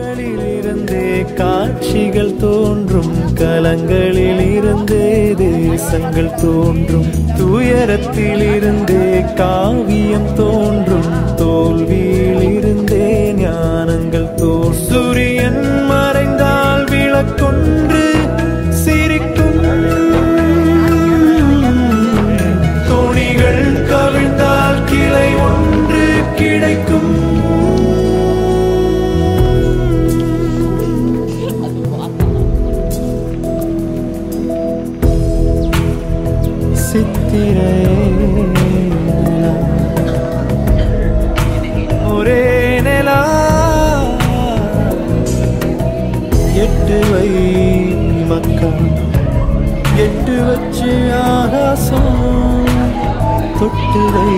கண்களிலிருந்தே காட்சிகள் தோன்றும் கலங்களிலிருந்தே தேசங்கள் தோன்றும் துயரத்திலிருந்தே காவியம் தோன்றும். சித்திரை ஒரே நிலா. எட்டு வை மக்கா எட்டு வச்சு ஆகாசம். தொட்டு வை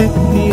சித்தி